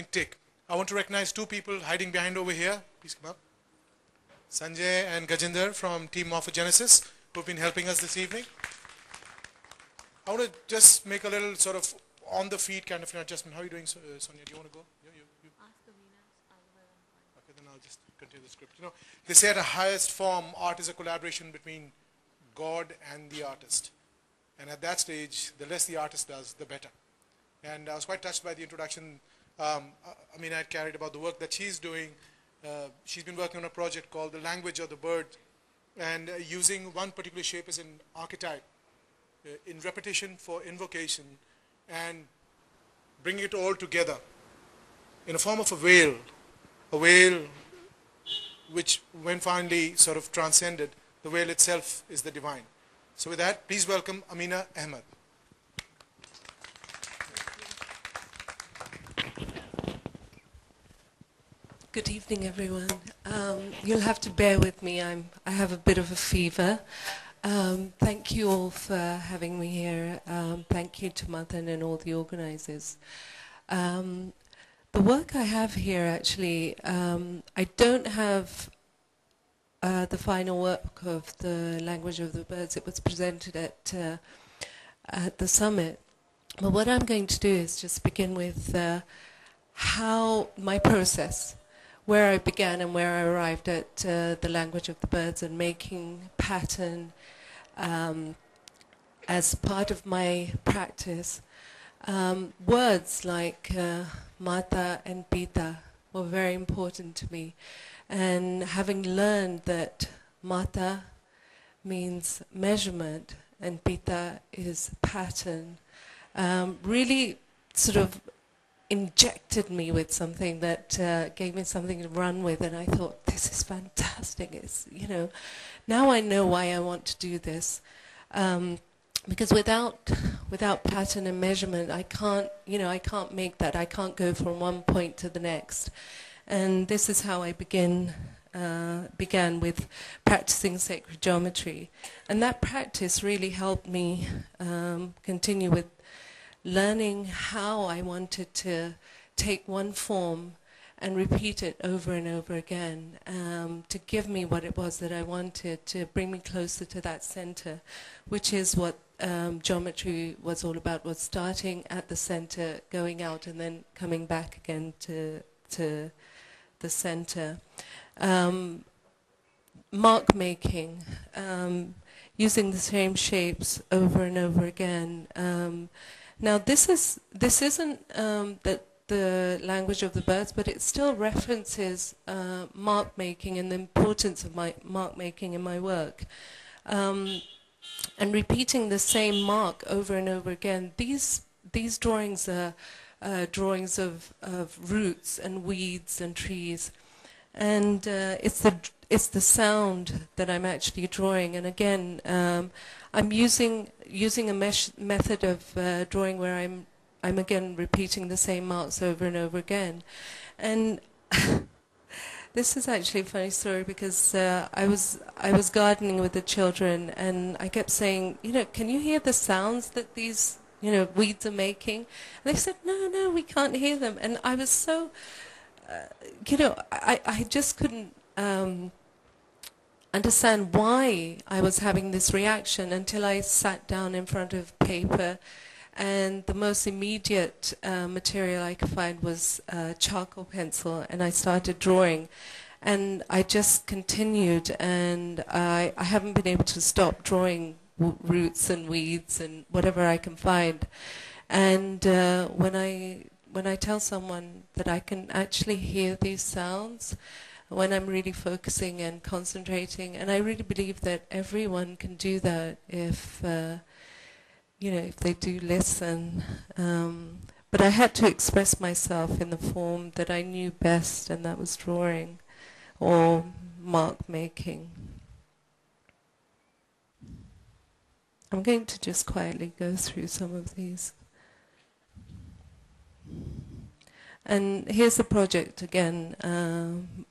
take. I want to recognize two people hiding behind over here. Please come up. Sanjay and Gajinder from Team Morphogenesis, who've been helping us this evening. I want to just make a little sort of on the feet kind of an adjustment. How are you doing, uh, Sonia? Do you want to go? Yeah, you, you. Okay, then I'll just continue the script. You know, they say at the highest form, art is a collaboration between God and the artist. And at that stage, the less the artist does, the better. And I was quite touched by the introduction. Um, I mean, I carried about the work that she's doing. Uh, she's been working on a project called The Language of the Bird and uh, using one particular shape as an archetype uh, in repetition for invocation and bringing it all together in a form of a whale, a whale which, when finally sort of transcended, the whale itself is the divine. So with that, please welcome Amina Ahmed. Good evening, everyone. Um, you'll have to bear with me. I'm, I have a bit of a fever. Um, thank you all for having me here. Um, thank you to Madan and all the organizers. Um, the work I have here, actually, um, I don't have uh, the final work of the language of the birds. It was presented at uh, at the summit. But what I'm going to do is just begin with uh, how my process, where I began and where I arrived at uh, the language of the birds and making pattern um, as part of my practice. Um, words like uh, mata and pita were very important to me. And having learned that mata means measurement and pita is pattern, um, really sort of injected me with something that uh, gave me something to run with, and I thought, this is fantastic. It's, you know, now I know why I want to do this. Um, because without without pattern and measurement, I can't, you know, I can't make that. I can't go from one point to the next. And this is how I begin uh, began with practicing sacred geometry. And that practice really helped me um, continue with learning how I wanted to take one form and repeat it over and over again um, to give me what it was that I wanted, to bring me closer to that center, which is what um, geometry was all about, was starting at the center, going out, and then coming back again to, to the center. Um, mark making, um, using the same shapes over and over again. Now this is this isn't um, the, the language of the birds, but it still references uh, mark making and the importance of my mark making in my work. Um, and repeating the same mark over and over again. These these drawings are uh, drawings of, of roots and weeds and trees, and uh, it's the it's the sound that I'm actually drawing. And again, um, I'm using using a method of uh, drawing where I'm I'm again repeating the same marks over and over again, and. This is actually a funny story because uh, I was I was gardening with the children and I kept saying, you know, can you hear the sounds that these you know weeds are making? And they said, no, no, we can't hear them. And I was so, uh, you know, I I just couldn't. Um, understand why I was having this reaction until I sat down in front of paper and the most immediate uh, material I could find was uh, charcoal pencil, and I started drawing. And I just continued, and I, I haven't been able to stop drawing roots and weeds and whatever I can find. And uh, when I when I tell someone that I can actually hear these sounds, when I'm really focusing and concentrating, and I really believe that everyone can do that if uh, you know, if they do listen. Um, but I had to express myself in the form that I knew best, and that was drawing or mark making. I'm going to just quietly go through some of these. And here's the project again, um,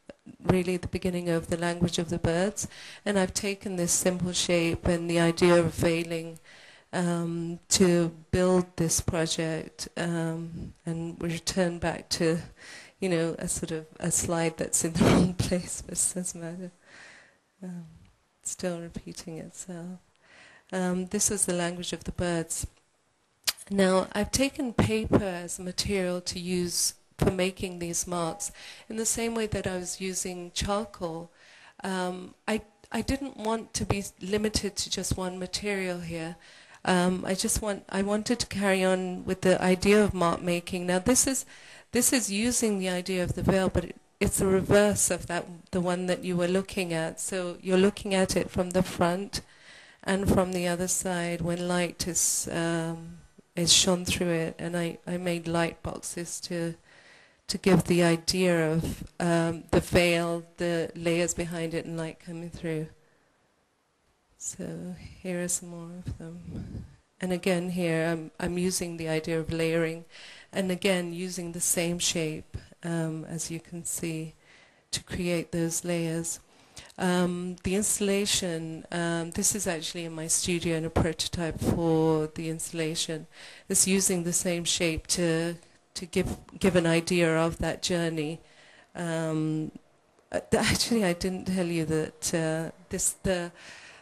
really the beginning of the language of the birds. And I've taken this simple shape and the idea of veiling um, to build this project um, and we return back to, you know, a sort of a slide that's in the wrong place, but doesn't matter. Um, still repeating itself. Um, this was the language of the birds. Now, I've taken paper as a material to use for making these marks in the same way that I was using charcoal. Um, I, I didn't want to be limited to just one material here. Um, I just want I wanted to carry on with the idea of mark making. Now this is this is using the idea of the veil, but it, it's the reverse of that the one that you were looking at. So you're looking at it from the front and from the other side when light is um, is shone through it. And I, I made light boxes to to give the idea of um, the veil, the layers behind it, and light coming through. So here are some more of them. And again here I'm, I'm using the idea of layering and again using the same shape um, as you can see to create those layers. Um, the installation, um, this is actually in my studio and a prototype for the installation. It's using the same shape to to give give an idea of that journey. Um, uh, actually, I didn't tell you that uh, this the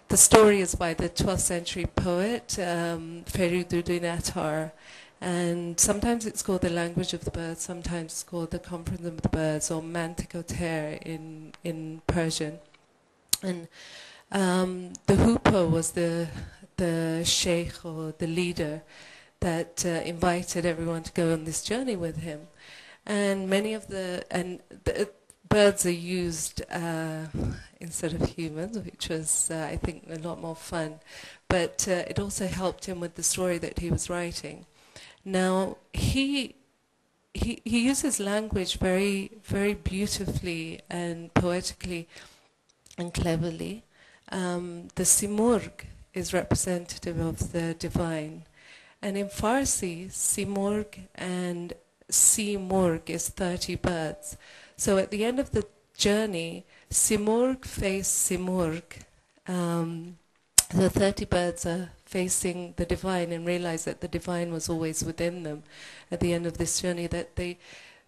the story is by the 12th century poet um, Fariduddin Attar, and sometimes it's called the language of the birds, sometimes it's called the conference of the birds, or Mantiq-ut-Tair in in Persian. And um, the hoopoe was the the sheikh or the leader that uh, invited everyone to go on this journey with him. And many of the and the, birds are used uh, instead of humans, which was, uh, I think, a lot more fun. But uh, it also helped him with the story that he was writing. Now, he, he, he uses language very, very beautifully and poetically and cleverly. Um, the Simurgh is representative of the divine. And in Farsi, Simurgh and Simurg is 30 birds. So at the end of the journey, Simurgh faced Simurg. Um, the 30 birds are facing the divine and realize that the divine was always within them at the end of this journey, that they,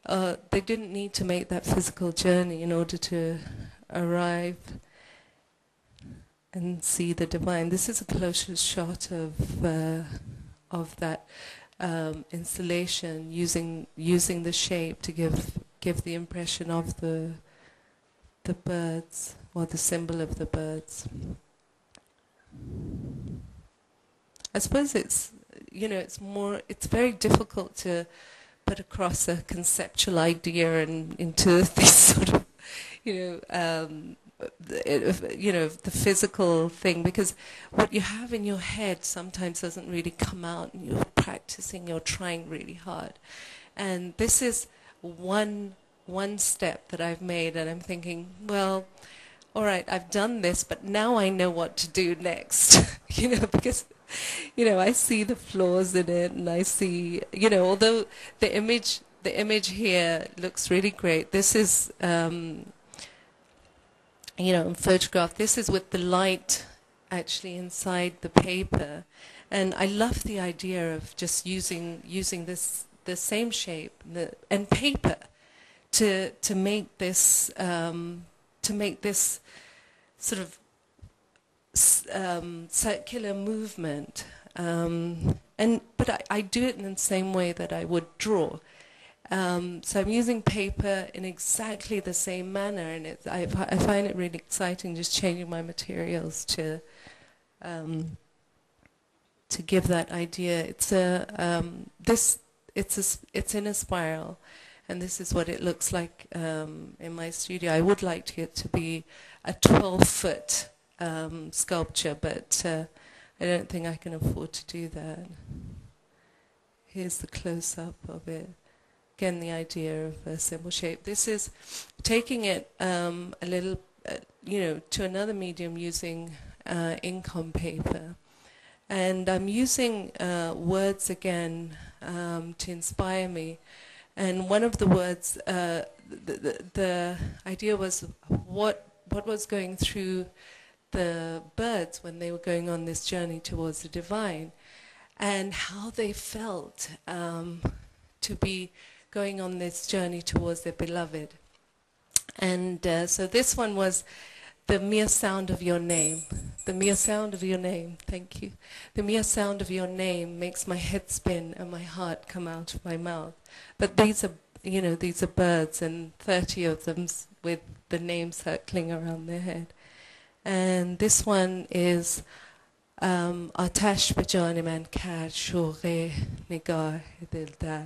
uh, they didn't need to make that physical journey in order to arrive and see the divine. This is a closer shot of, uh, of that um, installation using, using the shape to give give the impression of the the birds or the symbol of the birds. I suppose it's you know it's more it's very difficult to put across a conceptual idea and into this sort of you know um, you know the physical thing because what you have in your head sometimes doesn't really come out and you're practicing you're trying really hard and this is one one step that I've made and I'm thinking, well, all right, I've done this, but now I know what to do next. you know, because you know, I see the flaws in it and I see, you know, although the image the image here looks really great. This is um, you know, photograph. This is with the light actually inside the paper. And I love the idea of just using using this the same shape the, and paper to to make this um, to make this sort of um, circular movement. Um, and but I, I, do it in the same way that I would draw. Um, so I'm using paper in exactly the same manner, and it, I, I, find it really exciting just changing my materials to um, to give that idea. It's a um, this it's a, it's in a spiral, and this is what it looks like um, in my studio. I would like it to be a 12-foot um, sculpture, but uh, I don't think I can afford to do that. Here's the close-up of it. Again, the idea of a symbol shape. This is taking it um, a little, uh, you know, to another medium using uh, ink on paper. And I'm using uh, words again um, to inspire me. And one of the words, uh, the, the, the, idea was what, what was going through the birds when they were going on this journey towards the divine. and how they felt um, to be going on this journey towards their beloved. And uh, so this one was the mere sound of your name. The mere sound of your name, thank you. The mere sound of your name makes my head spin and my heart come out of my mouth. But these are, you know, these are birds and 30 of them s- with the name circling around their head. And this one is um, آتش به جان من کرد شوق نگاه دلدار.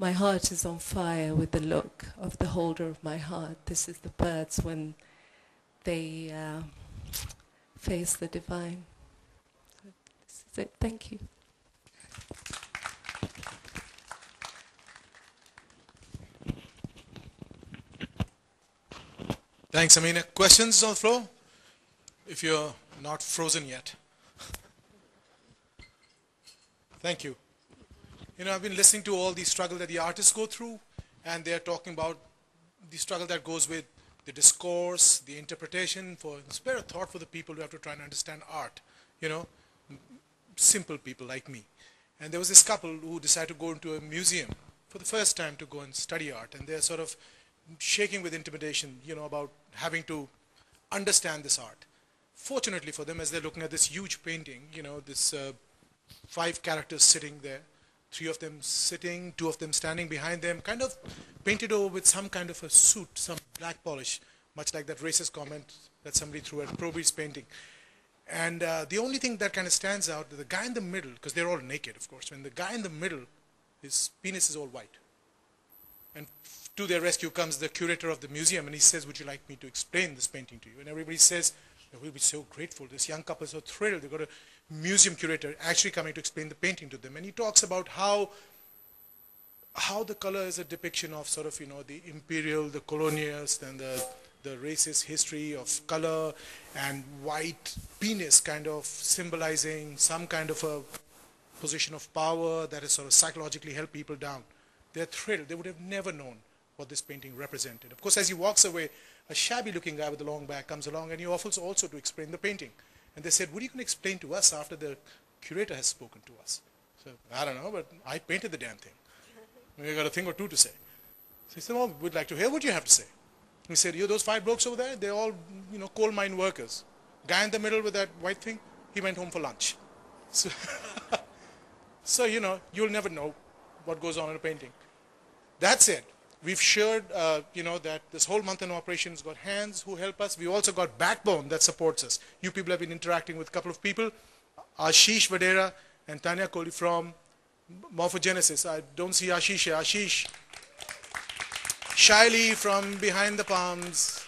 my heart is on fire with the look of the holder of my heart. This is the birds when they uh, face the divine. This is it. Thank you. Thanks, Amina. Questions on the floor? If you're not frozen yet. Thank you. You know, I've been listening to all the struggle that the artists go through, and they're talking about the struggle that goes with the discourse, the interpretation, for spare a thought for the people who have to try and understand art. You know, simple people like me. And there was this couple who decided to go into a museum for the first time to go and study art, and they're sort of shaking with intimidation, you know, about having to understand this art. Fortunately for them, as they're looking at this huge painting, you know, this uh, five characters sitting there, three of them sitting, two of them standing behind them, kind of painted over with some kind of a suit, some black polish, much like that racist comment that somebody threw at Proby's painting. And uh, the only thing that kind of stands out, the guy in the middle, because they're all naked, of course, when the guy in the middle, his penis is all white. And to their rescue comes the curator of the museum, and he says, would you like me to explain this painting to you? And everybody says, we'll be so grateful. This young couple is so thrilled. They've got a museum curator actually coming to explain the painting to them. And he talks about how how the color is a depiction of sort of, you know, the imperial, the colonialist, and the, the racist history of color, and white penis kind of symbolizing some kind of a position of power that has sort of psychologically held people down. They're thrilled. They would have never known what this painting represented. Of course, as he walks away, a shabby-looking guy with a long back comes along, and he offers also to explain the painting. And they said, what are you going to explain to us after the curator has spoken to us? So, I don't know, but I painted the damn thing. We got a thing or two to say. So he said, well, we'd like to hear what you have to say. He said, you know, those five blokes over there, they're all, you know, coal mine workers. Guy in the middle with that white thing, he went home for lunch. So, so you know, you'll never know what goes on in a painting. That said, we've shared, uh, you know, that this whole month in operations got hands who help us. We've also got backbone that supports us. You people have been interacting with a couple of people, Ashish Vadera and Tanya Kohli from Morphogenesis. I don't see Ashish here. Ashish. Shaili from Behind the Palms.